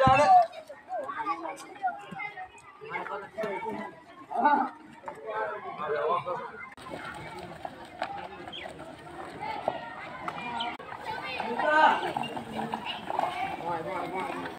जाने Kita.